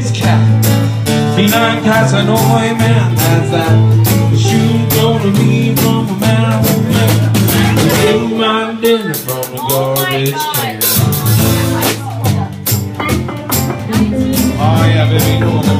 his cap. Feline Casanova, man, that's that. Shoot gonna be from a man with man. Take my dinner from the garbage can. Oh, oh yeah, baby, come on.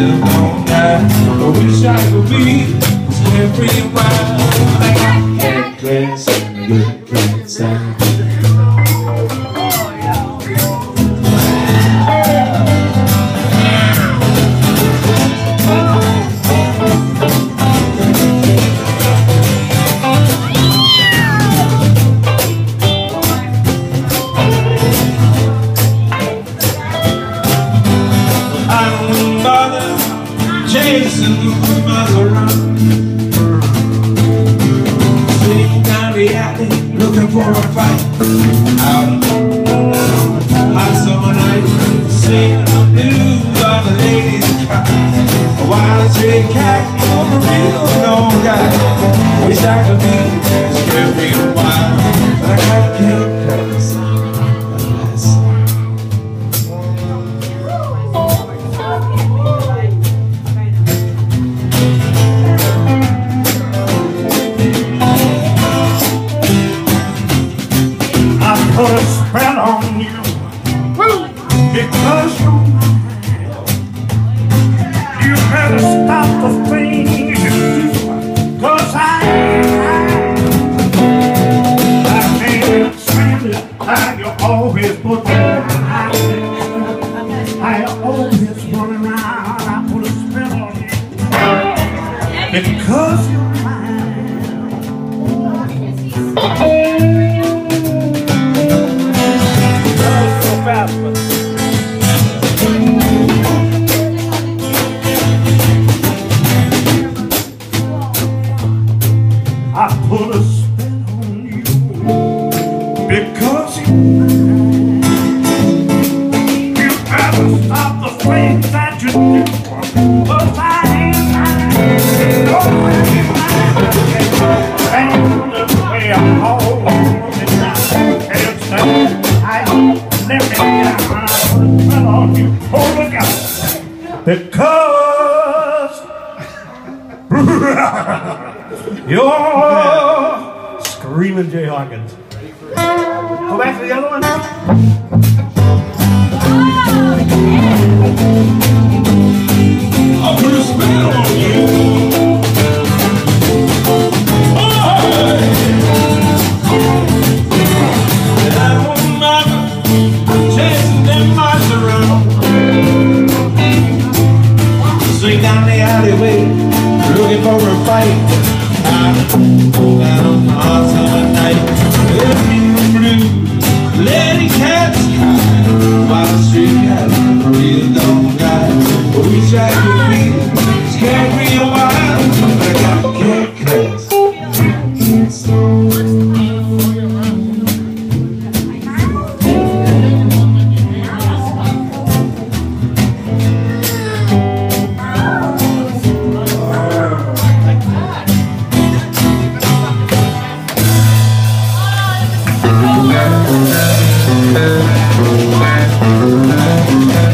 I wish I could be. I got and good. Chasing who's miles around. Sitting down the alley looking for a fight. Out hot summer night, the all the ladies real no guy. Wish I could be as carefree and wild, but I because you're mine. You better stop the cause I I can't stand it always put me you always run around. I put a spell on you because you're put a on you because mine. You better stop the things that you do. I the way I'm. I let me on you. Oh, look out. Because you're screaming Jay Hawkins. Go back to the other one. I'll put a spell Thank you.